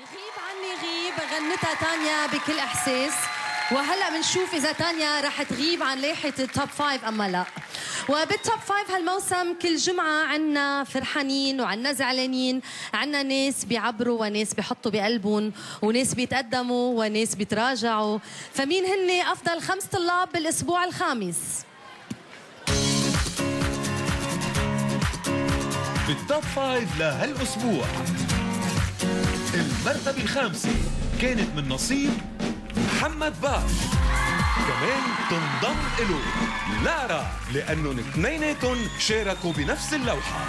غيب عني غيب غنتها تانيا بكل إحساس. وهلأ بنشوف إذا تانيا رح تغيب عن لائحة ال top five أما لا. وبال top five هالموسم كل جمعة عنا فرحانين وعنا زعلانين عنا ناس بيعبروا وناس بيحطوا بقلبهم وناس بيتقدموا وناس بيتراجعوا. فمين هن أفضل خمس طلاب بالأسبوع الخامس؟ بال top five لهالأسبوع. المرتبة الخامسة كانت من نصيب محمد باش كمان تنضم له لارا لأنهم اثنيناتهم شاركوا بنفس اللوحة.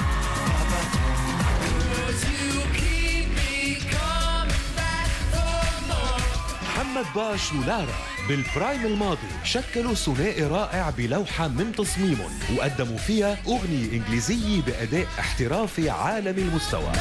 محمد باش ولارا بال prime الماضي شكلوا ثنائي رائع بلوحة من تصميمهم وقدموا فيها أغنية إنجليزية بأداء احترافي عالمي المستوى.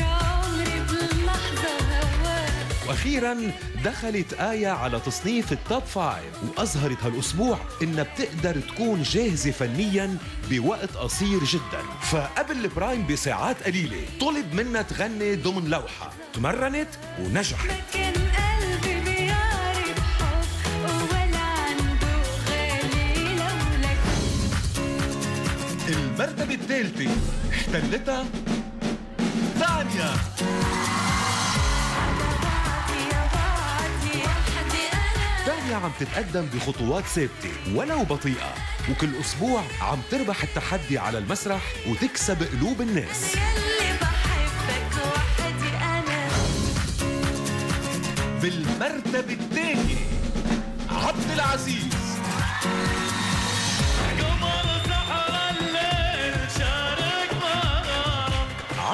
عمري بلحظة هواك وأخيرا دخلت آية على تصنيف ال top five وأظهرت هالأسبوع إنها بتقدر تكون جاهزة فنيا بوقت قصير جدا. فقبل ال prime بساعات قليلة طلب منها تغني ضمن لوحة. تمرنت ونجحت. المرتبة الثالثة احتلتها ثانية بعدي يا بعدي وحدي أنا تانيا عم تتقدم بخطوات ثابتة ولو بطيئة. وكل أسبوع عم تربح التحدي على المسرح وتكسب قلوب الناس. بالمرتبة الثانية عبد العزيز.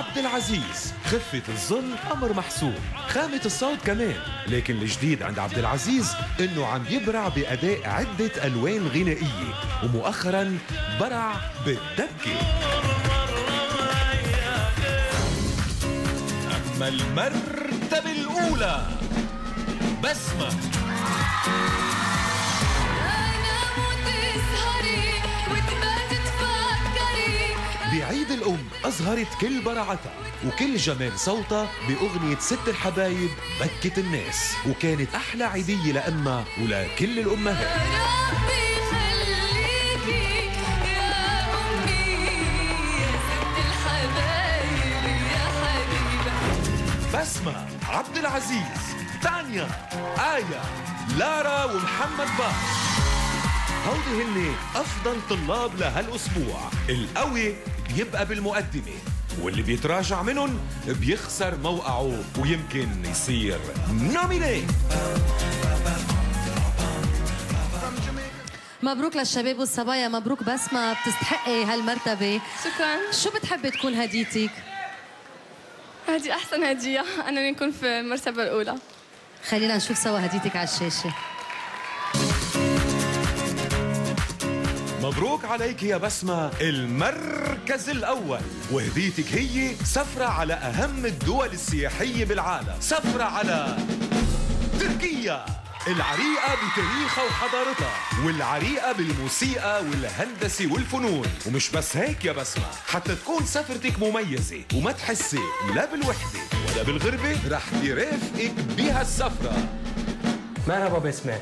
عبد العزيز. خفة الظل أمر محسوب. خامة الصوت كمان. لكن الجديد عند عبد العزيز إنه عم يبرع بأداء عدة ألوان غنائية. ومؤخرا برع بالدبكة. أما المرتبة الأولى بسمة. أنا موت بعيد الأم أظهرت كل براعتها وكل جمال صوتها بأغنية ست الحبايب بكت الناس. وكانت أحلى عيدية لأمها ولكل الأمهات. ربي يخليكي يا أمي. يا ست الحبايب يا حبيبة. بسمة عبد العزيز تانيا آية لارا ومحمد باش هودي هن أفضل طلاب لهالأسبوع. القوي بيبقى بالمقدمة. واللي بيتراجع منهم بيخسر موقعه ويمكن يصير نوميني. مبروك للشباب والصبايا مبروك بسمة بتستحقي هالمرتبة. شكرا. شو بتحبي تكون هديتك؟ هذه أحسن هدية أنا نكون في المرتبة الأولى. خلينا نشوف سوا هديتك على الشاشة. مبروك عليك يا بسمة المركز الأول. وهديتك هي سفرة على أهم الدول السياحية بالعالم. سفرة على تركيا. العريقة بتاريخها وحضارتها والعريقة بالموسيقى والهندسة والفنون. ومش بس هيك يا بسمة حتى تكون سفرتك مميزة وما تحسي لا بالوحدة ولا بالغربة رح يرافقك بها السفرة. Merhaba Besme.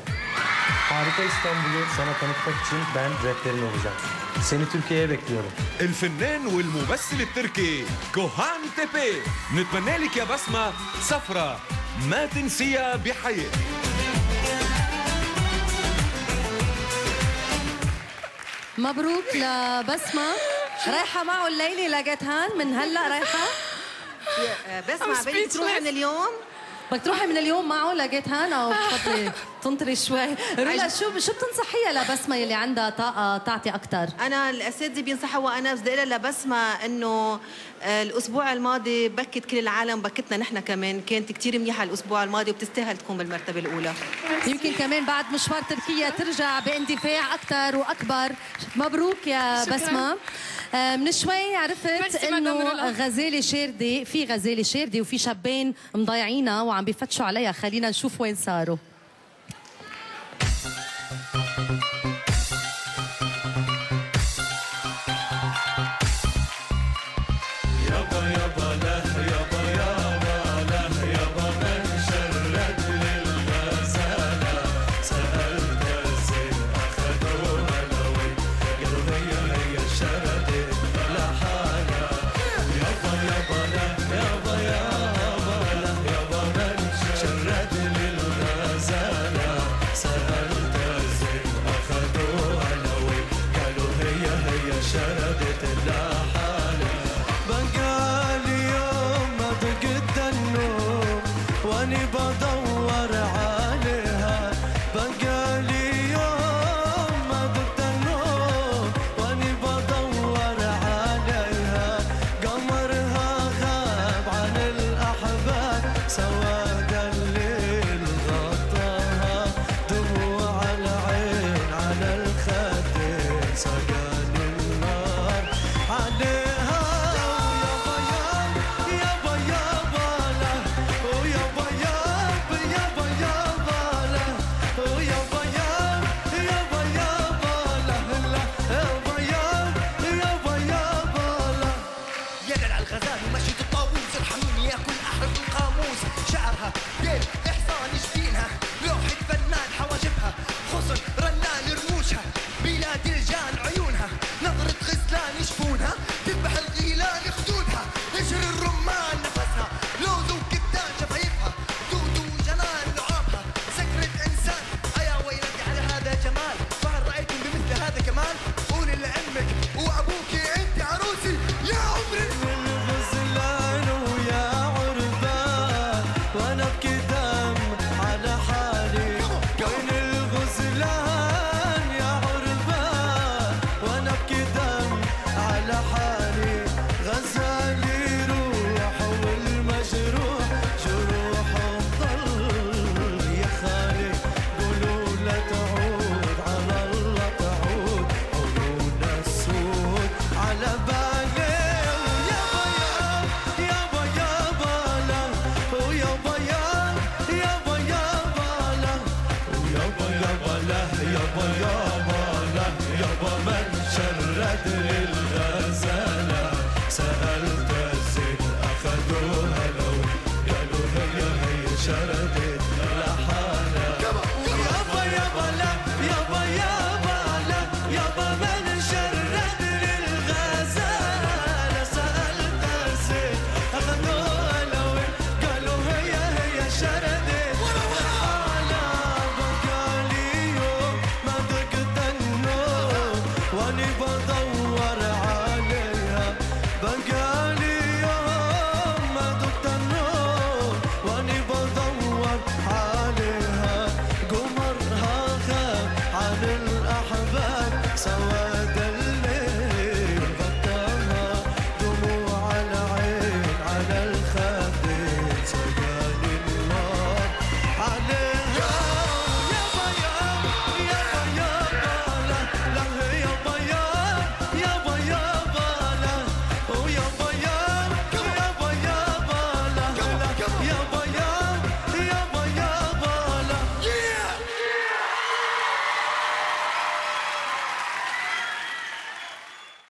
Harika İstanbul'u sana tanıtmak için ben rehberin olacağım. Seni Türkiye'ye bekliyorum. الفنان والممثل التركي كوهان تيبي نتمنى لك يا بسمة سفرة ما تنسيها بحياتك مبروك لبسمة رايحة معه الليلة لقيتهان من هلا رايحة. I'm بدك تروحي speechless. من اليوم. بدك تروحي من اليوم معه لقيت هانا وبتفضلي تنطري شوي. رولا شو شو بتنصحيها لبسمة يلي عندها طاقة تعطي أكثر أنا الأساتذة بينصحوا وأنا بدي أقول لها لبسمة إنه آه، الأسبوع الماضي بكت كل العالم بكتنا نحن كمان. كانت كتير منيحة الأسبوع الماضي وبتستاهل تكون بالمرتبة الأولى. يمكن كمان بعد مشوار تركيا ترجع باندفاع أكثر وأكبر. مبروك يا شكراً. بسمة. آه، من شوي عرفت رولا. غزاله شاردة في غزاله شاردة وفي شابين مضيعينها وعم بيفتشوا عليها. خلينا نشوف وين صاروا. anybody